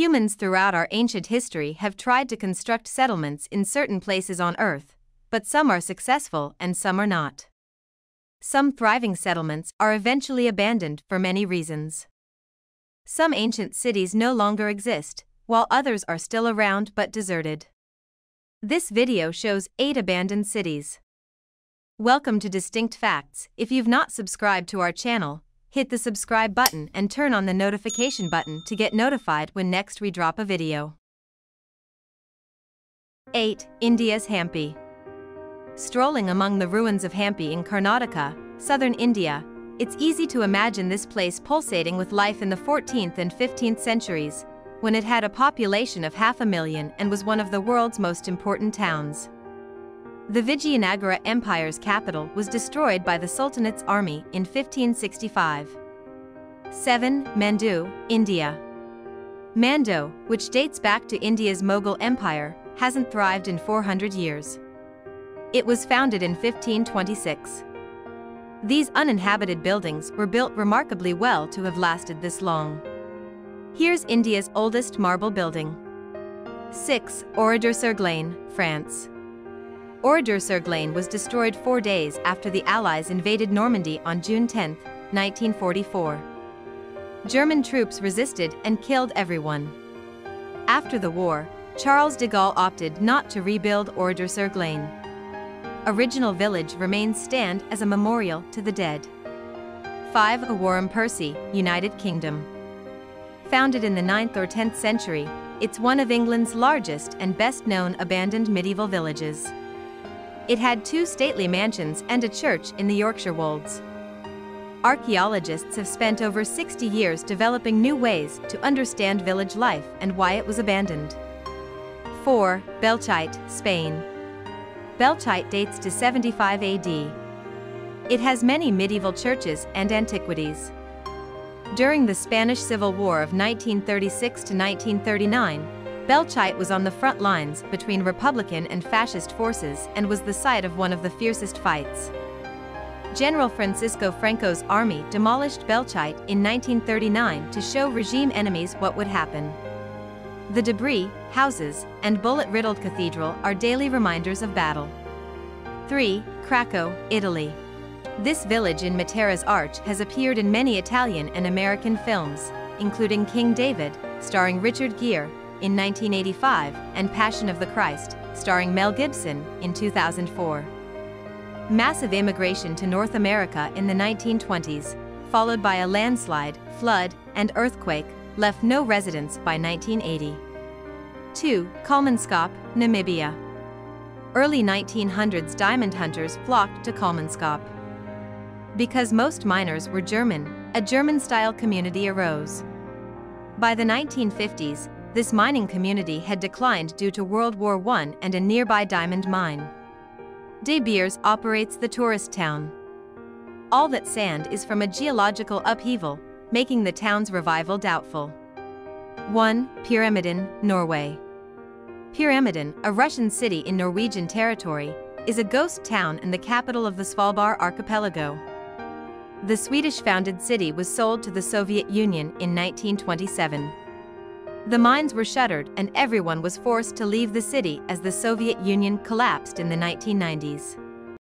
Humans throughout our ancient history have tried to construct settlements in certain places on Earth, but some are successful and some are not. Some thriving settlements are eventually abandoned for many reasons. Some ancient cities no longer exist, while others are still around but deserted. This video shows 8 abandoned cities. Welcome to Distinct Facts. If you've not subscribed to our channel, hit the subscribe button and turn on the notification button to get notified when next we drop a video. 8. India's Hampi. Strolling among the ruins of Hampi in Karnataka, southern India, it's easy to imagine this place pulsating with life in the 14th and 15th centuries, when it had a population of half a million and was one of the world's most important towns. The Vijayanagara Empire's capital was destroyed by the Sultanate's army in 1565. 7. Mandu, India. Mandu, which dates back to India's Mughal Empire, hasn't thrived in 400 years. It was founded in 1526. These uninhabited buildings were built remarkably well to have lasted this long. Here's India's oldest marble building. 6. Oradour-sur-Glane, France. Oradour-sur-Glane was destroyed four days after the Allies invaded Normandy on June 10, 1944. German troops resisted and killed everyone. After the war, Charles de Gaulle opted not to rebuild Oradour-sur-Glane. Original village remains stand as a memorial to the dead. 5. Wharram Percy, United Kingdom. Founded in the 9th or 10th century, it's one of England's largest and best-known abandoned medieval villages. It had two stately mansions and a church in the Yorkshire Wolds. Archaeologists have spent over 60 years developing new ways to understand village life and why it was abandoned. 4. Belchite, Spain. Belchite dates to 75 AD. It has many medieval churches and antiquities. During the Spanish Civil War of 1936 to 1939, Belchite was on the front lines between Republican and fascist forces and was the site of one of the fiercest fights. General Francisco Franco's army demolished Belchite in 1939 to show regime enemies what would happen. The debris, houses, and bullet-riddled cathedral are daily reminders of battle. 3. Craco, Italy. This village in Matera's Arch has appeared in many Italian and American films, including King David, starring Richard Gere, in 1985 and Passion of the Christ, starring Mel Gibson, in 2004. Massive immigration to North America in the 1920s, followed by a landslide, flood, and earthquake, left no residents by 1980. 2. Kolmanskop, Namibia. Early 1900s diamond hunters flocked to Kolmanskop. Because most miners were German, a German-style community arose. By the 1950s, this mining community had declined due to World War I and a nearby diamond mine. De Beers operates the tourist town. All that sand is from a geological upheaval, making the town's revival doubtful. 1. Pyramiden, Norway. Pyramiden, a Russian city in Norwegian territory, is a ghost town and the capital of the Svalbard archipelago. The Swedish-founded city was sold to the Soviet Union in 1927. The mines were shuttered and everyone was forced to leave the city as the Soviet Union collapsed in the 1990s.